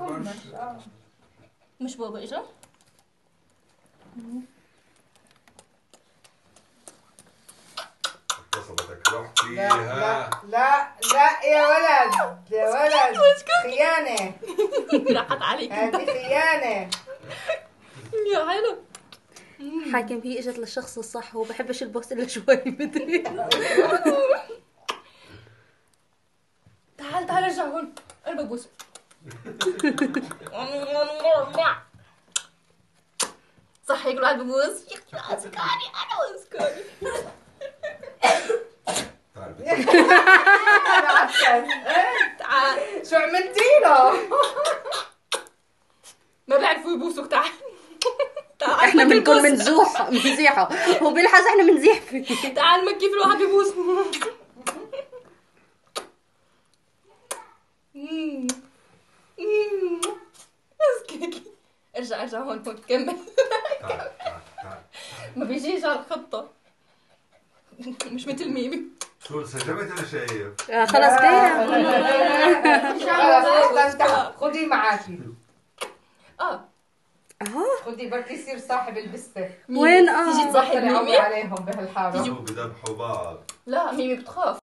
آه مش بابا إجا؟ رحت لا فيها لا لا لا يا ولد يا ولد. خيانة. راحت عليك. هذه خيانة. يا حلو حاكم هي إجت للشخص الصح هو بحبش البوس إلا شوي مدري. تعال تعال ارجع هون. أنا ببوس صح هيك الواحد ببوس اسكاري أنا واسكاري تعال أنا عسل؟ تعال. شو عملتي له؟ ما بيعرفوا يبوسوك تعال. إحنا بنكون البوس. منزوح منزيحة. هو بيلحظ إحنا منزيح فيه. تعال ما كيف الواحد بيبوس ارجع ارجع هون هون كمل. ما بيجيش على الخطة مش مثل ميمي. شو انسجمت ولا شايف؟ آه، خلص كده خلص احسن خدي معاكي. آه. آه. خدي بركي يصير صاحب ميمي. وين؟ آه؟ تيجي تصاحب ميمي؟ عليهم بهالحارة. شو بذبحوا بعض لا ميمي بتخاف.